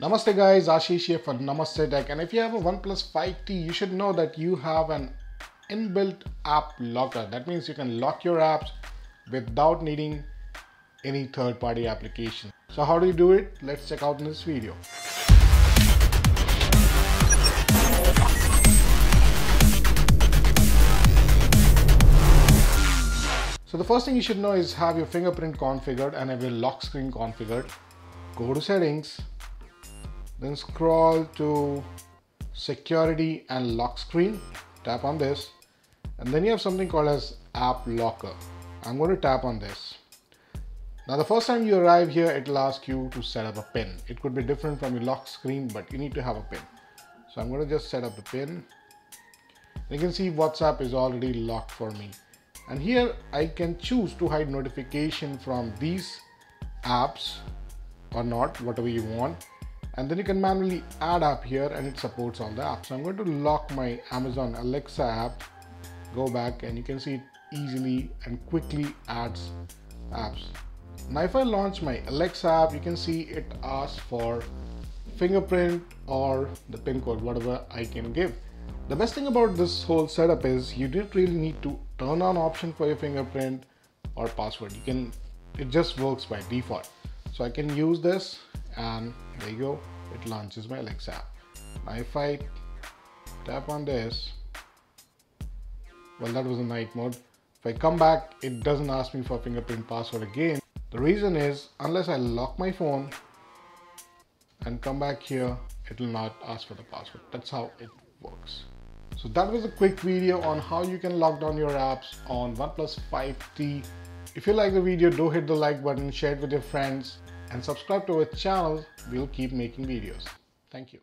Namaste guys, Ashish here for Namaste Tech and if you have a OnePlus 5T, you should know that you have an inbuilt app locker. That means you can lock your apps without needing any third-party application. So how do you do it? Let's check out in this video. So the first thing you should know is have your fingerprint configured and have your lock screen configured. Go to settings, then scroll to security and lock screen. Tap on this. And then you have something called as app locker. I'm going to tap on this. Now the first time you arrive here it will ask you to set up a pin. It could be different from your lock screen but you need to have a pin. So I'm going to just set up the pin. You can see WhatsApp is already locked for me. And here I can choose to hide notification from these apps or not whatever you want and then you can manually add app here and it supports all the apps. So I'm going to lock my Amazon Alexa app, go back and you can see it easily and quickly adds apps. Now if I launch my Alexa app, you can see it asks for fingerprint or the pin code, whatever I can give. The best thing about this whole setup is you don't really need to turn on option for your fingerprint or password. You can, it just works by default. So I can use this and there you go. It launches my Alexa now if I tap on this well that was a night mode. If I come back it doesn't ask me for fingerprint password again. The reason is unless I lock my phone and come back here it will not ask for the password. That's how it works. So that was a quick video on how you can lock down your apps on OnePlus 5T if you like the video do hit the like button share it with your friends and subscribe to our channel. We'll keep making videos. Thank you.